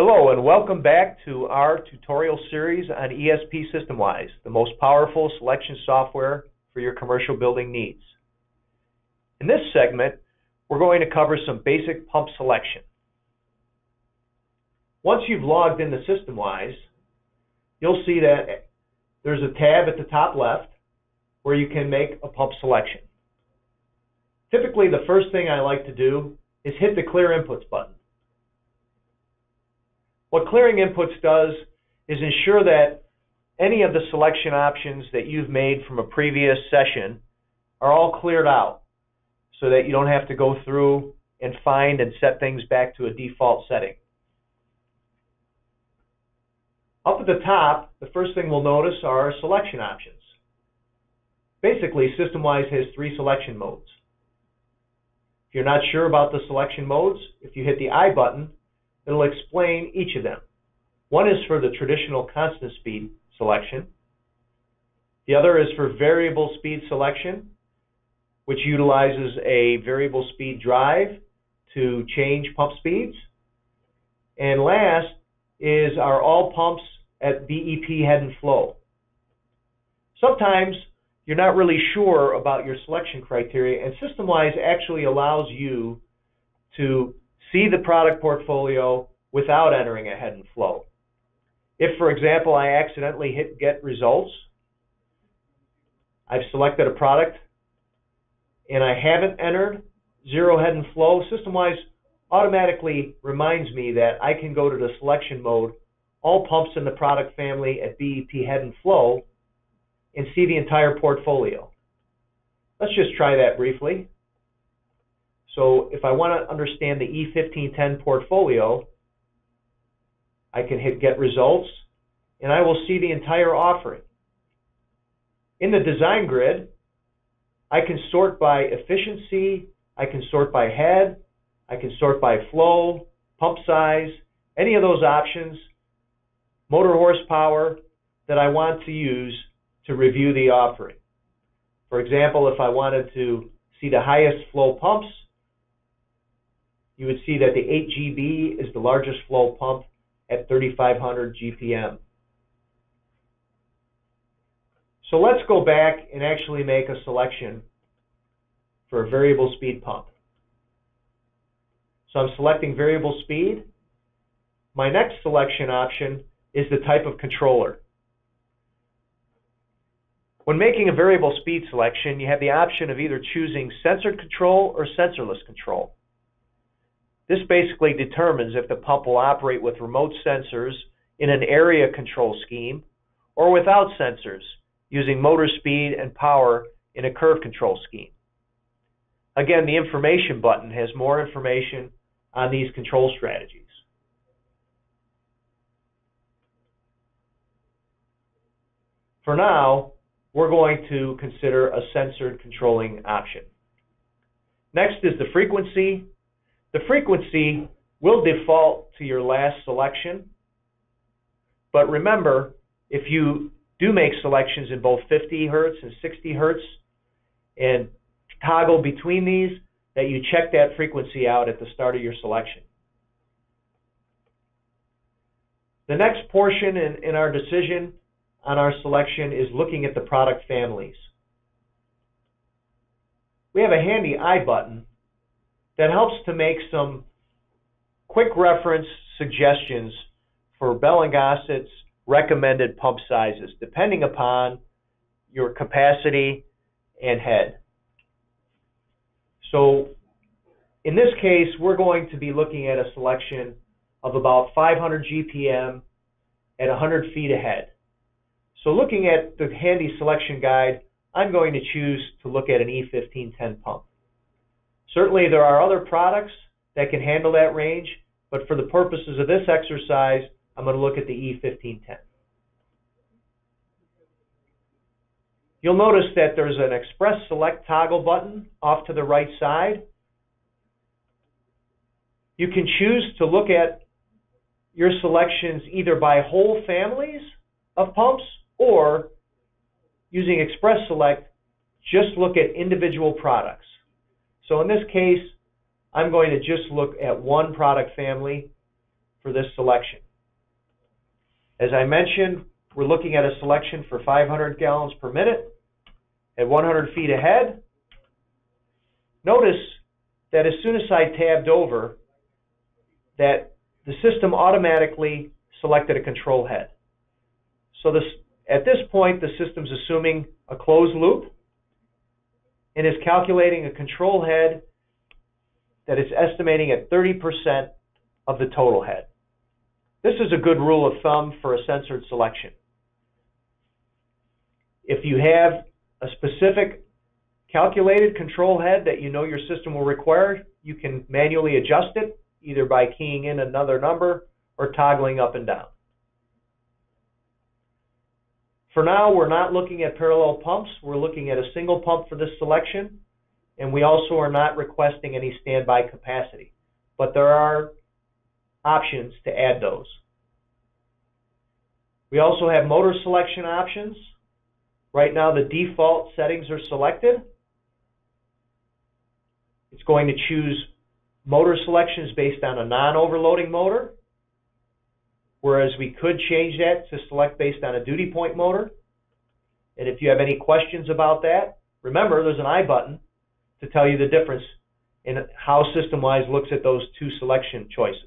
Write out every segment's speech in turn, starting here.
Hello and welcome back to our tutorial series on ESP Systemwize, the most powerful selection software for your commercial building needs. In this segment, we're going to cover some basic pump selection. Once you've logged into Systemwize, you'll see that there's a tab at the top left where you can make a pump selection. Typically, the first thing I like to do is hit the Clear Inputs button. What clearing inputs does is ensure that any of the selection options that you've made from a previous session are all cleared out so that you don't have to go through and find and set things back to a default setting. Up at the top, the first thing we'll notice are selection options. Basically, Systemwize has three selection modes. If you're not sure about the selection modes, if you hit the I button, It'll explain each of them. One is for the traditional constant speed selection. The other is for variable speed selection, which utilizes a variable speed drive to change pump speeds. And last is our all pumps at BEP head and flow. Sometimes you're not really sure about your selection criteria, and Systemwize actually allows you to see the product portfolio without entering a head and flow. If, for example, I accidentally hit get results, I've selected a product and I haven't entered zero head and flow, Systemwize automatically reminds me that I can go to the selection mode, all pumps in the product family at BEP head and flow, and see the entire portfolio. Let's just try that briefly. So if I want to understand the E1510 portfolio, I can hit Get Results, and I will see the entire offering. In the design grid, I can sort by efficiency, I can sort by head, I can sort by flow, pump size, any of those options, motor horsepower that I want to use to review the offering. For example, if I wanted to see the highest flow pumps, you would see that the 8GB is the largest flow pump at 3500 GPM. So let's go back and actually make a selection for a variable speed pump. So I'm selecting variable speed. My next selection option is the type of controller. When making a variable speed selection, you have the option of either choosing sensored control or sensorless control. This basically determines if the pump will operate with remote sensors in an area control scheme or without sensors using motor speed and power in a curve control scheme. Again, the information button has more information on these control strategies. For now, we're going to consider a sensored controlling option. Next is the frequency the frequency will default to your last selection, but remember, if you do make selections in both 50 hertz and 60 hertz and toggle between these, that you check that frequency out at the start of your selection. The next portion in, in our decision on our selection is looking at the product families. We have a handy I button that helps to make some quick reference suggestions for Bell & Gossett's recommended pump sizes, depending upon your capacity and head. So in this case, we're going to be looking at a selection of about 500 GPM at 100 feet ahead. So looking at the handy selection guide, I'm going to choose to look at an E1510 pump. Certainly, there are other products that can handle that range, but for the purposes of this exercise, I'm going to look at the E1510. You'll notice that there's an Express Select toggle button off to the right side. You can choose to look at your selections either by whole families of pumps or using Express Select, just look at individual products. So in this case, I'm going to just look at one product family. for this selection. As I mentioned, we're looking at a selection for 500 gallons per minute at 100 feet ahead. Notice that as soon as I tabbed over, that the system automatically selected a control head. So this, at this point, the system's assuming a closed loop and is calculating a control head that it's estimating at 30% of the total head. This is a good rule of thumb for a sensored selection. If you have a specific calculated control head that you know your system will require, you can manually adjust it either by keying in another number or toggling up and down. For now, we're not looking at parallel pumps. We're looking at a single pump for this selection, and we also are not requesting any standby capacity. But there are options to add those. We also have motor selection options. Right now, the default settings are selected. It's going to choose motor selections based on a non-overloading motor, whereas we could change that to select based on a duty point motor. And if you have any questions about that, remember there's an I button to tell you the difference in how Systemwize looks at those two selection choices.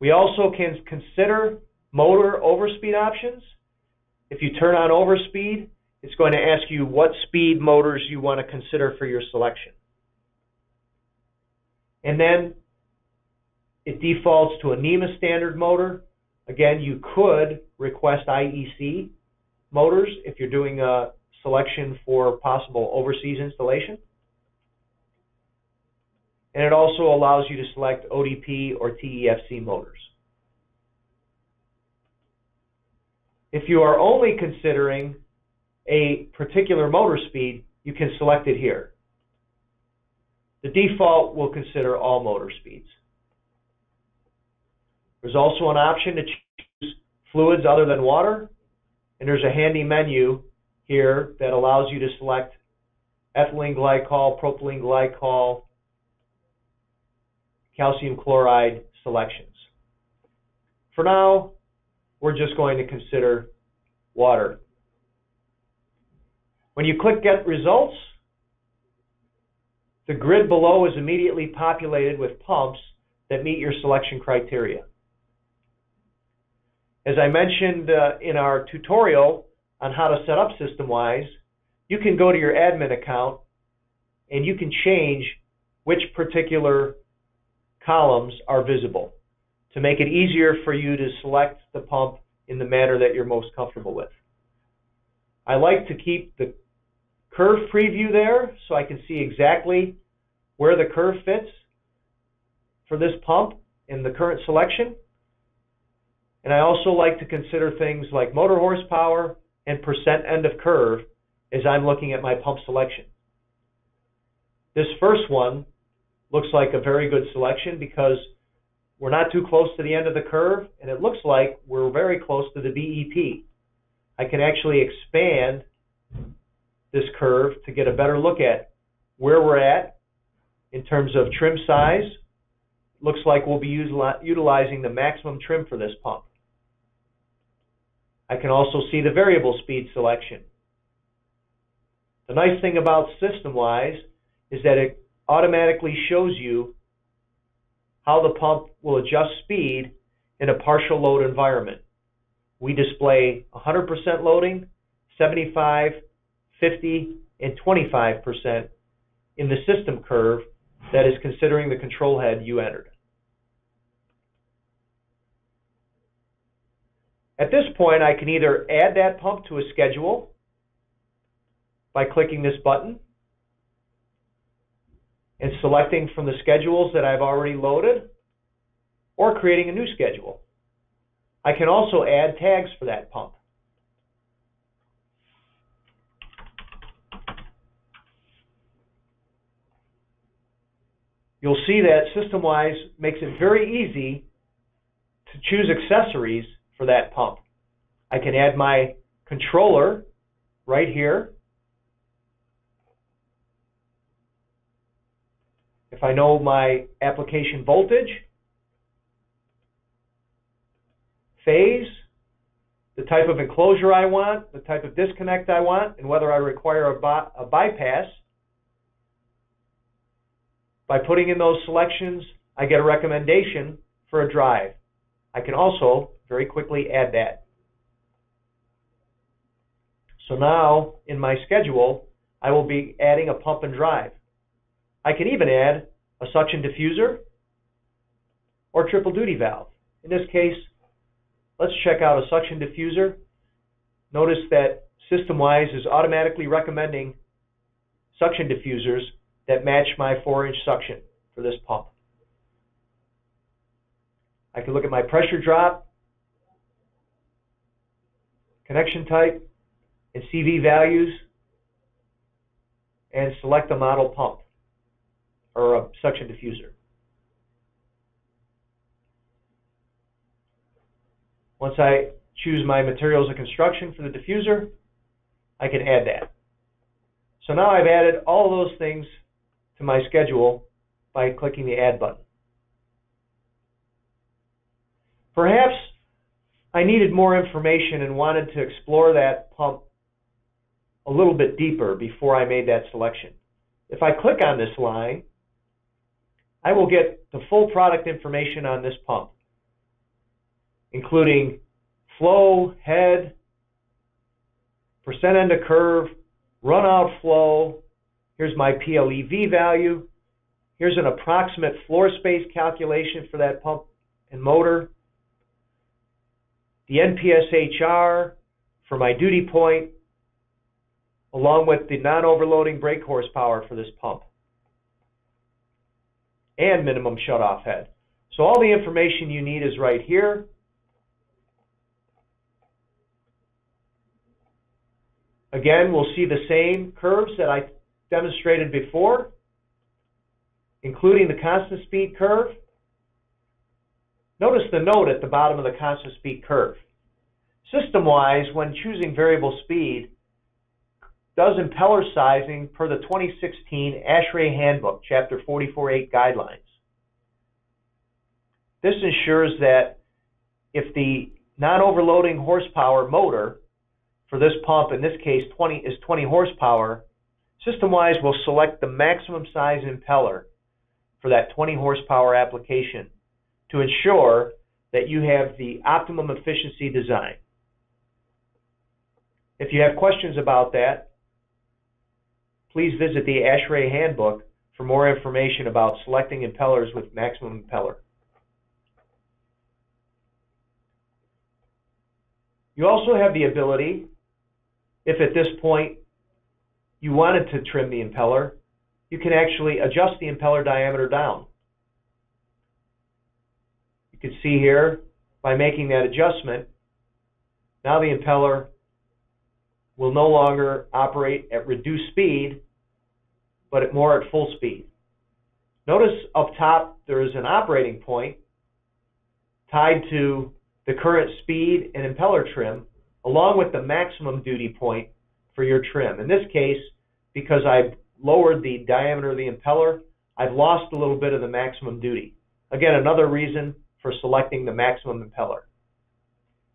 We also can consider motor overspeed options. If you turn on overspeed, it's going to ask you what speed motors you want to consider for your selection. And then it defaults to a NEMA standard motor. Again, you could request IEC motors if you're doing a selection for possible overseas installation. And it also allows you to select ODP or TEFC motors. If you are only considering a particular motor speed, you can select it here. The default will consider all motor speeds. There's also an option to choose fluids other than water, and there's a handy menu here that allows you to select ethylene glycol, propylene glycol, calcium chloride selections. For now, we're just going to consider water. When you click Get Results, the grid below is immediately populated with pumps that meet your selection criteria. As I mentioned uh, in our tutorial on how to set up Systemwize, you can go to your admin account and you can change which particular columns are visible to make it easier for you to select the pump in the manner that you're most comfortable with. I like to keep the curve preview there so I can see exactly where the curve fits for this pump in the current selection. And I also like to consider things like motor horsepower and percent end of curve as I'm looking at my pump selection. This first one looks like a very good selection because we're not too close to the end of the curve, and it looks like we're very close to the BEP. I can actually expand this curve to get a better look at where we're at in terms of trim size. Looks like we'll be utilizing the maximum trim for this pump. I can also see the variable speed selection. The nice thing about Systemwize is that it automatically shows you how the pump will adjust speed in a partial load environment. We display 100% loading, 75, 50, and 25% in the system curve that is considering the control head you entered. At this point, I can either add that pump to a schedule by clicking this button and selecting from the schedules that I've already loaded or creating a new schedule. I can also add tags for that pump. You'll see that Systemwize makes it very easy to choose accessories for that pump. I can add my controller right here If I know my application voltage, phase, the type of enclosure I want, the type of disconnect I want, and whether I require a, by a bypass. By putting in those selections, I get a recommendation for a drive. I can also very quickly add that. So now in my schedule, I will be adding a pump and drive. I can even add a suction diffuser or triple duty valve. In this case, let's check out a suction diffuser. Notice that Systemwize is automatically recommending suction diffusers that match my 4-inch suction for this pump. I can look at my pressure drop, connection type, and CV values, and select a model pump or a suction diffuser. Once I choose my materials of construction for the diffuser, I can add that. So now I've added all those things to my schedule by clicking the Add button. Perhaps I needed more information and wanted to explore that pump a little bit deeper before I made that selection. If I click on this line, I will get the full product information on this pump, including flow, head, percent end of curve, runout flow. Here's my PLEV value. Here's an approximate floor space calculation for that pump and motor. The NPSHR for my duty point, along with the non-overloading brake horsepower for this pump and minimum shutoff head. So all the information you need is right here. Again, we'll see the same curves that I demonstrated before, including the constant speed curve. Notice the note at the bottom of the constant speed curve. Systemwize, when choosing variable speed, does impeller sizing per the 2016 ASHRAE Handbook, Chapter 44.8 Guidelines. This ensures that if the non-overloading horsepower motor for this pump, in this case 20 is 20 horsepower, Systemwize will select the maximum size impeller for that 20 horsepower application to ensure that you have the optimum efficiency design. If you have questions about that, please visit the ASHRAE Handbook for more information about selecting impellers with maximum impeller. You also have the ability, if at this point you wanted to trim the impeller, you can actually adjust the impeller diameter down. You can see here, by making that adjustment, now the impeller will no longer operate at reduced speed, but at more at full speed. Notice up top there is an operating point tied to the current speed and impeller trim, along with the maximum duty point for your trim. In this case, because I lowered the diameter of the impeller, I've lost a little bit of the maximum duty. Again, another reason for selecting the maximum impeller.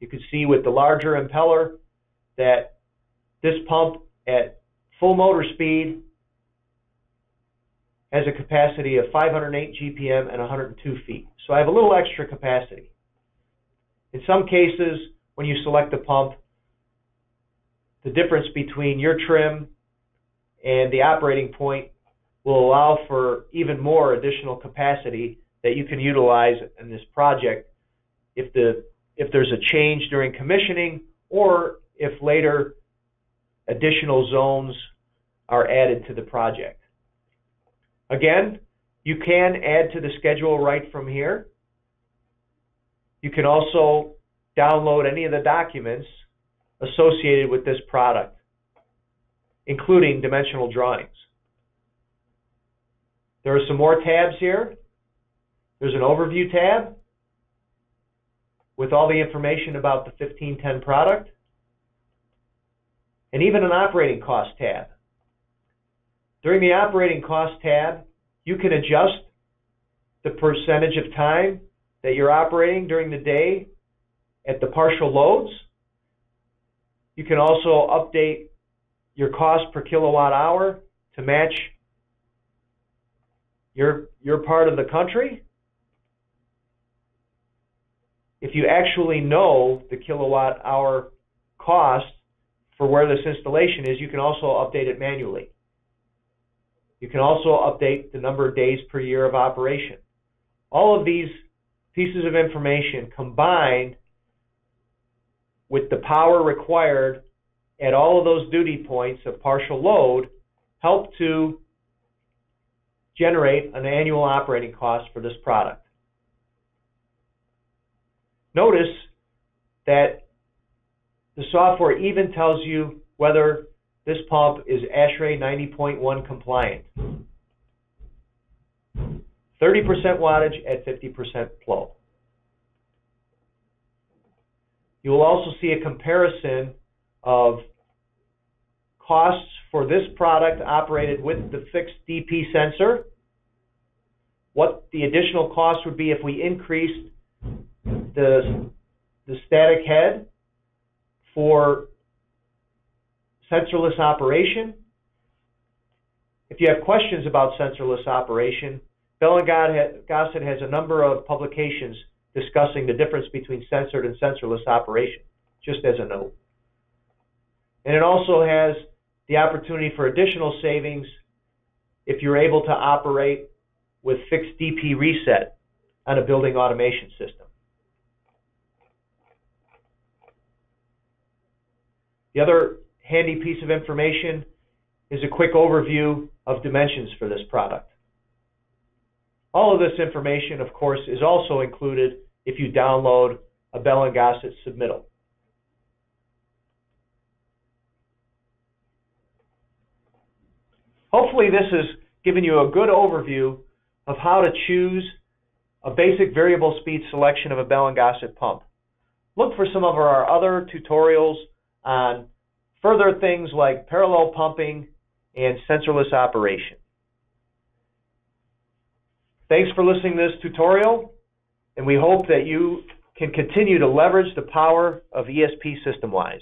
You can see with the larger impeller that this pump at full motor speed has a capacity of 508 GPM and 102 feet. So I have a little extra capacity. In some cases, when you select a pump, the difference between your trim and the operating point will allow for even more additional capacity that you can utilize in this project if the if there's a change during commissioning or if later additional zones are added to the project. Again, you can add to the schedule right from here. You can also download any of the documents associated with this product, including dimensional drawings. There are some more tabs here. There's an overview tab with all the information about the 1510 product and even an operating cost tab. During the operating cost tab, you can adjust the percentage of time that you're operating during the day at the partial loads. You can also update your cost per kilowatt hour to match your, your part of the country. If you actually know the kilowatt hour cost for where this installation is, you can also update it manually. You can also update the number of days per year of operation. All of these pieces of information combined with the power required at all of those duty points of partial load help to generate an annual operating cost for this product. Notice that the software even tells you whether this pump is ASHRAE 90.1 compliant. 30% wattage at 50% flow. You will also see a comparison of costs for this product operated with the fixed DP sensor, what the additional cost would be if we increased the, the static head for sensorless operation. If you have questions about sensorless operation, Bell and Gossett has a number of publications discussing the difference between sensored and sensorless operation, just as a note. And it also has the opportunity for additional savings if you're able to operate with fixed DP reset on a building automation system. The other handy piece of information is a quick overview of dimensions for this product. All of this information, of course, is also included if you download a Bell & Gossett submittal. Hopefully this has given you a good overview of how to choose a basic variable speed selection of a Bell & Gossett pump. Look for some of our other tutorials on further things like parallel pumping and sensorless operation. Thanks for listening to this tutorial, and we hope that you can continue to leverage the power of ESP Systemwize.